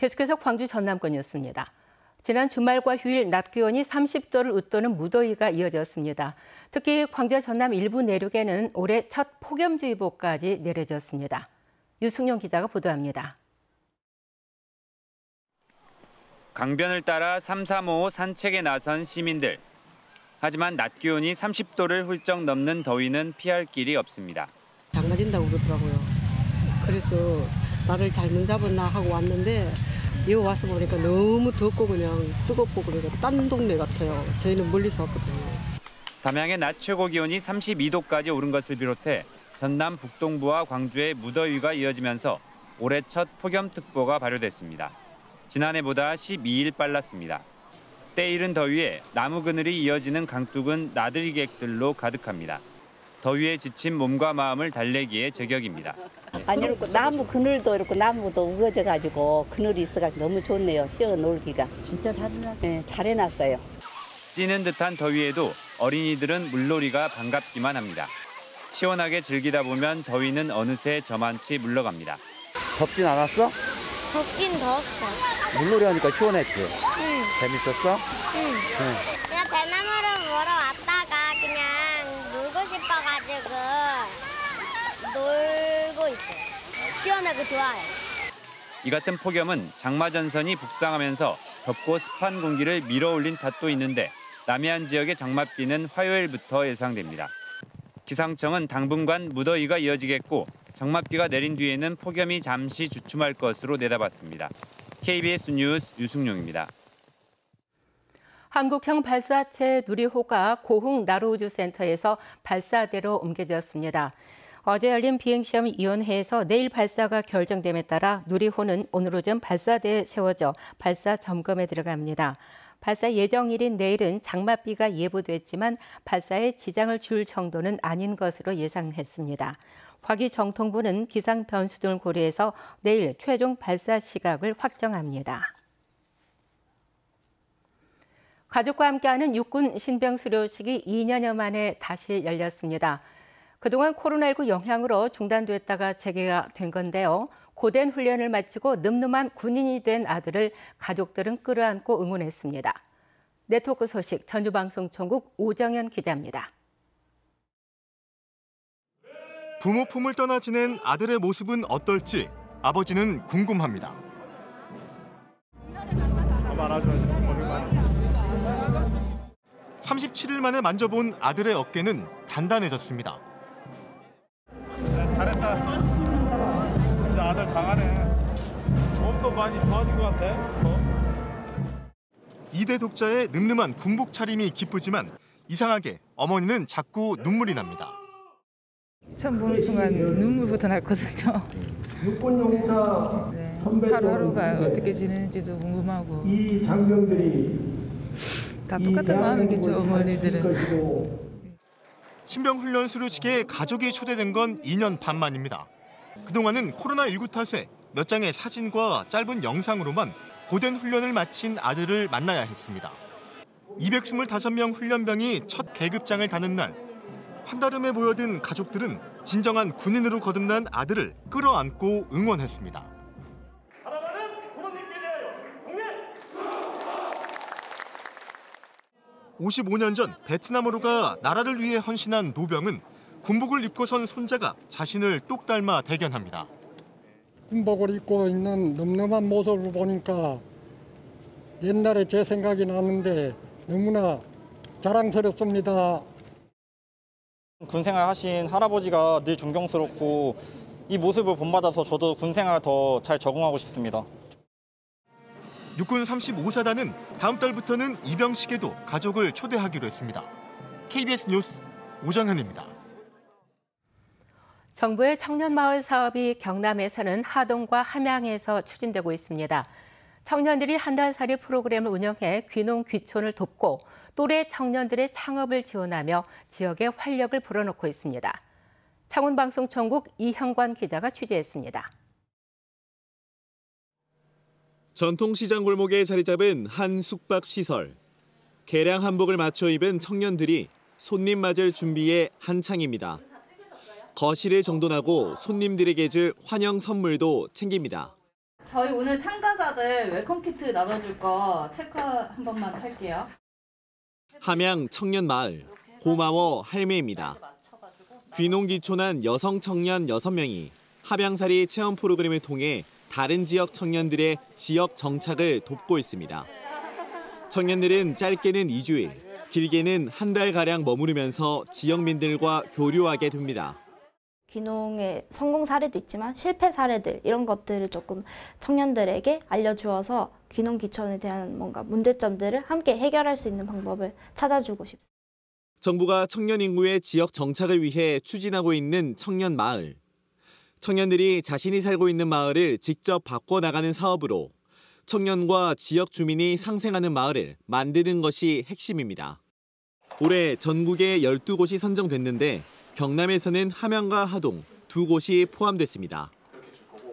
계속해서 광주 전남권이었습니다. 지난 주말과 휴일 낮 기온이 30도를 웃도는 무더위가 이어졌습니다. 특히 광주 전남 일부 내륙에는 올해 첫 폭염주의보까지 내려졌습니다. 유승용 기자가 보도합니다. 강변을 따라 335 산책에 나선 시민들. 하지만 낮 기온이 30도를 훌쩍 넘는 더위는 피할 길이 없습니다. 장마진다고 그러더라고요. 그래서 나를 잘못 잡았나 하고 왔는데 여기 와서 보니까 너무 덥고 그냥 뜨겁고 그러니까 딴 동네 같아요. 저희는 멀리서 왔거든요. 담양의 낮 최고 기온이 32도까지 오른 것을 비롯해 전남 북동부와 광주의 무더위가 이어지면서 올해 첫 폭염특보가 발효됐습니다. 지난해보다 12일 빨랐습니다. 때이른 더위에 나무 그늘이 이어지는 강둑은 나들이객들로 가득합니다. 더위에 지친 몸과 마음을 달래기에 제격입니다. 아니 이렇게 나무 그늘도 이렇게 나무도 우거져 가지고 그늘이 있어가지고 너무 좋네요. 쉬어 놀기가. 진짜 잘 해놨어. 네, 잘 해놨어요. 찌는 듯한 더위에도 어린이들은 물놀이가 반갑기만 합니다. 시원하게 즐기다 보면 더위는 어느새 저만치 물러갑니다. 덥진 않았어? 덥긴 더웠어. 물놀이 하니까 시원했지? 응. 재밌었어? 응. 그냥 대나무를 보러 왔다가 그냥 놀고 싶어가지고 놀고 있어요. 시원하고 좋아요. 이 같은 폭염은 장마전선이 북상하면서 덥고 습한 공기를 밀어올린 탓도 있는데 남해안 지역의 장맛비는 화요일부터 예상됩니다. 기상청은 당분간 무더위가 이어지겠고 장맛비가 내린 뒤에는 폭염이 잠시 주춤할 것으로 내다봤습니다. KBS 뉴스 유승용입니다. 한국형 발사체 누리호가 고흥 나로우주 센터에서 발사대로 옮겨졌습니다. 어제 열린 비행시험위원회에서 내일 발사가 결정됨에 따라 누리호는 오늘 오전 발사대에 세워져 발사 점검에 들어갑니다. 발사 예정일인 내일은 장맛비가 예보됐지만 발사에 지장을 줄 정도는 아닌 것으로 예상했습니다. 화기정통부는 기상 변수 등을 고려해서 내일 최종 발사 시각을 확정합니다. 가족과 함께하는 육군 신병 수료식이 2년여 만에 다시 열렸습니다. 그동안 코로나19 영향으로 중단됐다가 재개가 된 건데요. 고된 훈련을 마치고 늠름한 군인이 된 아들을 가족들은 끌어안고 응원했습니다. 네트워크 소식 전주방송총국 오정현 기자입니다. 부모 품을 떠나 지낸 아들의 모습은 어떨지 아버지는 궁금합니다. 37일 만에 만져본 아들의 어깨는 단단해졌습니다. 잘했다. 이제 아들 장하네. 몸도 많이 좋아진 것 같아. 어? 이대 독자의 늠름한 군복 차림이 기쁘지만 이상하게 어머니는 자꾸 눈물이 납니다. 처음 보는 순간 눈물부터 났거든요. 육군 용사 네, 하루하루가 어떻게 지내는지도 궁금하고 이 장병들이 다 똑같은 마음이겠죠 어머니들은. 신병훈련 수료식에 가족이 초대된 건 2년 반 만입니다. 그동안은 코로나19 탓에 몇 장의 사진과 짧은 영상으로만 고된 훈련을 마친 아들을 만나야 했습니다. 225명 훈련병이 첫 계급장을 다는 날 한달음에 모여든 가족들은 진정한 군인으로 거듭난 아들을 끌어안고 응원했습니다. 55년 전 베트남으로 가 나라를 위해 헌신한 노병은 군복을 입고 선 손자가 자신을 똑 닮아 대견합니다. 군복을 입고 있는 늠름한 모습을 보니까 옛날에 제 생각이 나는데 너무나 자랑스럽습니다. 군 생활 하신 할아버지가 늘 존경스럽고 이 모습을 본받아서 저도 군 생활 더 잘 적응하고 싶습니다. 육군 35사단은 다음 달부터는 입영식에도 가족을 초대하기로 했습니다. KBS 뉴스 오정현입니다. 정부의 청년마을 사업이 경남에서는 하동과 함양에서 추진되고 있습니다. 청년들이 한 달 살이 프로그램을 운영해 귀농 귀촌을 돕고 또래 청년들의 창업을 지원하며 지역에 활력을 불어넣고 있습니다. 창원방송총국 이형관 기자가 취재했습니다. 전통시장 골목에 자리 잡은 한 숙박 시설. 개량 한복을 맞춰 입은 청년들이 손님 맞을 준비에 한창입니다. 거실을 정돈하고 손님들에게 줄 환영 선물도 챙깁니다. 저희 오늘 참가자들 welcome kit 나눠줄 거 체크 한 번만 할게요. 함양 청년마을 고마워 할매입니다. 귀농귀촌한 여성 청년 6명이 함양살이 체험 프로그램을 통해 다른 지역 청년들의 지역 정착을 돕고 있습니다. 청년들은 짧게는 2주일, 길게는 한 달가량 머무르면서 지역민들과 교류하게 됩니다. 귀농의 성공 사례도 있지만 실패 사례들 이런 것들을 조금 청년들에게 알려주어서 귀농 귀촌에 대한 뭔가 문제점들을 함께 해결할 수 있는 방법을 찾아주고 싶습니다. 정부가 청년 인구의 지역 정착을 위해 추진하고 있는 청년 마을. 청년들이 자신이 살고 있는 마을을 직접 바꿔 나가는 사업으로 청년과 지역 주민이 상생하는 마을을 만드는 것이 핵심입니다. 올해 전국에 12곳이 선정됐는데 경남에서는 함양과 하동 두 곳이 포함됐습니다.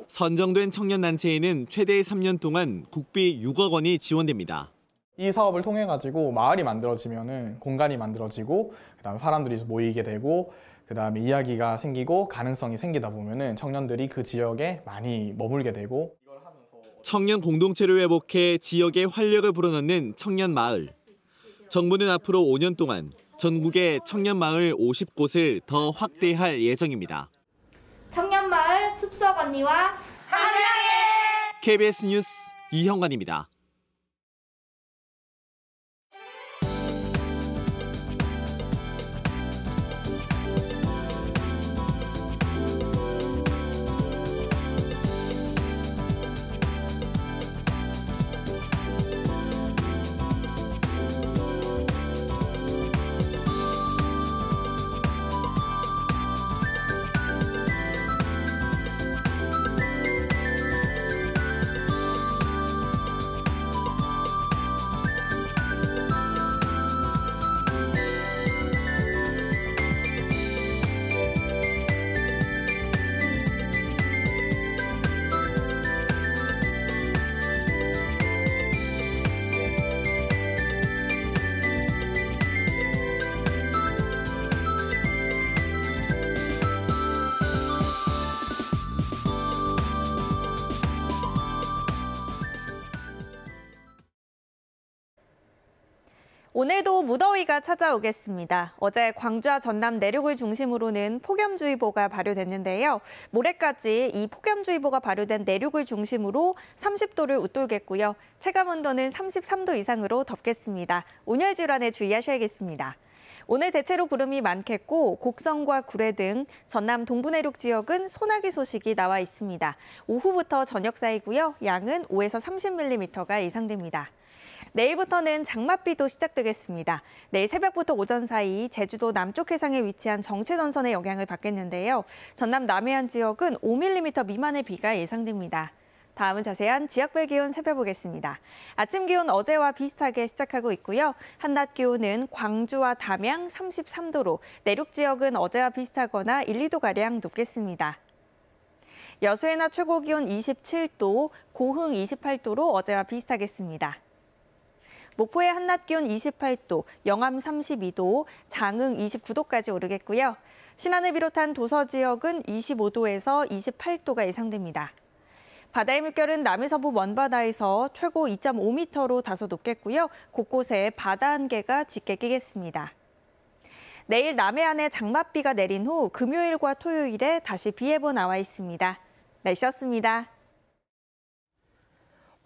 선정된 청년단체에는 최대 3년 동안 국비 6억 원이 지원됩니다. 이 사업을 통해 가지고 마을이 만들어지면은 공간이 만들어지고 그다음에 사람들이 모이게 되고 그 다음에 이야기가 생기고 가능성이 생기다 보면은 청년들이 그 지역에 많이 머물게 되고 청년 공동체를 회복해 지역에 활력을 불어넣는 청년 마을. 정부는 앞으로 5년 동안 전국의 청년 마을 50곳을 더 확대할 예정입니다. 청년 마을 숲속 언니와 함양에 KBS 뉴스 이형관입니다. 오늘도 무더위가 찾아오겠습니다. 어제 광주와 전남 내륙을 중심으로는 폭염주의보가 발효됐는데요. 모레까지 이 폭염주의보가 발효된 내륙을 중심으로 30도를 웃돌겠고요. 체감온도는 33도 이상으로 덥겠습니다. 온열 질환에 주의하셔야겠습니다. 오늘 대체로 구름이 많겠고 곡성과 구례 등 전남 동부 내륙 지역은 소나기 소식이 나와 있습니다. 오후부터 저녁 사이고요. 양은 5에서 30mm가 예상됩니다. 내일부터는 장맛비도 시작되겠습니다. 내일 새벽부터 오전 사이 제주도 남쪽 해상에 위치한 정체전선의 영향을 받겠는데요. 전남 남해안 지역은 5mm 미만의 비가 예상됩니다. 다음은 자세한 지역별 기온 살펴보겠습니다. 아침 기온 어제와 비슷하게 시작하고 있고요. 한낮 기온은 광주와 담양 33도로 내륙 지역은 어제와 비슷하거나 1, 2도가량 높겠습니다. 여수의 낮 최고 기온 27도, 고흥 28도로 어제와 비슷하겠습니다. 목포의 한낮 기온 28도, 영암 32도, 장흥 29도까지 오르겠고요. 신안을 비롯한 도서 지역은 25도에서 28도가 예상됩니다. 바다의 물결은 남해서부 먼바다에서 최고 2.5m로 다소 높겠고요. 곳곳에 바다 안개가 짙게 끼겠습니다. 내일 남해안에 장맛비가 내린 후 금요일과 토요일에 다시 비 예보 나와 있습니다. 날씨였습니다.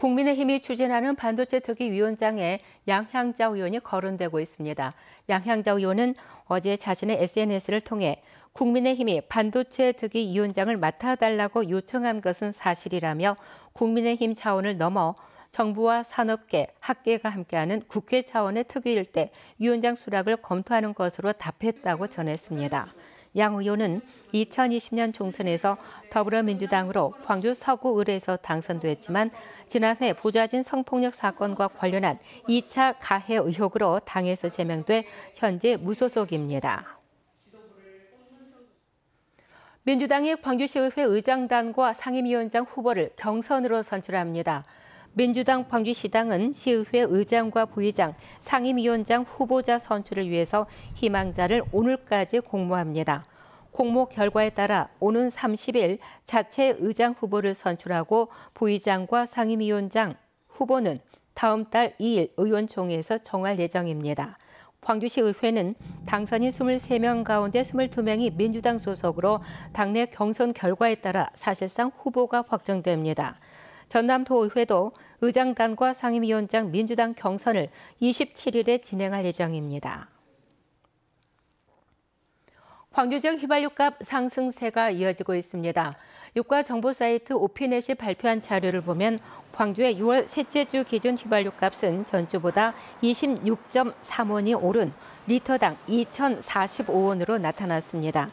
국민의힘이 추진하는 반도체 특위 위원장에 양향자 의원이 거론되고 있습니다. 양향자 의원은 어제 자신의 SNS를 통해 국민의힘이 반도체 특위 위원장을 맡아달라고 요청한 것은 사실이라며 국민의힘 차원을 넘어 정부와 산업계, 학계가 함께하는 국회 차원의 특위일 때 위원장 수락을 검토하는 것으로 답했다고 전했습니다. 양 의원은 2020년 총선에서 더불어민주당으로 광주 서구을에서 당선됐지만 지난해 보좌진 성폭력 사건과 관련한 2차 가해 의혹으로 당에서 제명돼 현재 무소속입니다. 민주당이 광주시의회 의장단과 상임위원장 후보를 경선으로 선출합니다. 민주당 광주시당은 시의회 의장과 부의장, 상임위원장 후보자 선출을 위해서 희망자를 오늘까지 공모합니다. 공모 결과에 따라 오는 30일 자체 의장 후보를 선출하고 부의장과 상임위원장 후보는 다음 달 2일 의원총회에서 정할 예정입니다. 광주시 의회는 당선인 23명 가운데 22명이 민주당 소속으로 당내 경선 결과에 따라 사실상 후보가 확정됩니다. 전남도의회도 의장단과 상임위원장 민주당 경선을 27일에 진행할 예정입니다. 광주 지역 휘발유값 상승세가 이어지고 있습니다. 유가 정보 사이트 오피넷이 발표한 자료를 보면 광주의 6월 셋째 주 기준 휘발유 값은 전주보다 26.3원이 오른 리터당 2,045원으로 나타났습니다.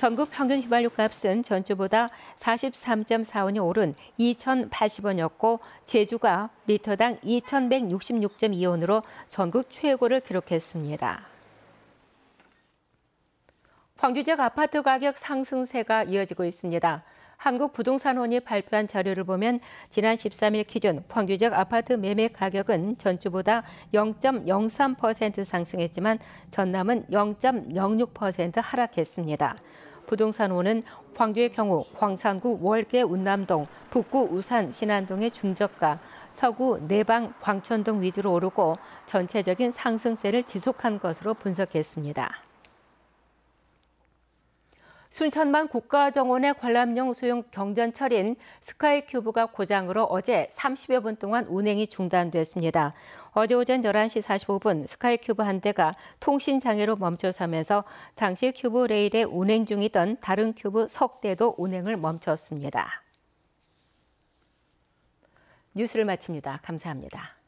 전국 평균 휘발유 값은 전주보다 43.4원이 오른 2,080원이었고 제주가 리터당 2,166.2원으로 전국 최고를 기록했습니다. 광주 지역 아파트 가격 상승세가 이어지고 있습니다. 한국부동산원이 발표한 자료를 보면 지난 13일 기준 광주 지역 아파트 매매 가격은 전주보다 0.03% 상승했지만 전남은 0.06% 하락했습니다. 부동산원은 광주의 경우 광산구 월계 운남동, 북구 우산 신안동의 중저가, 서구 내방 광천동 위주로 오르고 전체적인 상승세를 지속한 것으로 분석했습니다. 순천만 국가정원의 관람용 소형 경전철인 스카이큐브가 고장으로 어제 30여 분 동안 운행이 중단됐습니다. 어제 오전 11시 45분 스카이큐브 한 대가 통신장애로 멈춰서면서 당시 큐브 레일에 운행 중이던 다른 큐브 석 대도 운행을 멈췄습니다. 뉴스를 마칩니다. 감사합니다.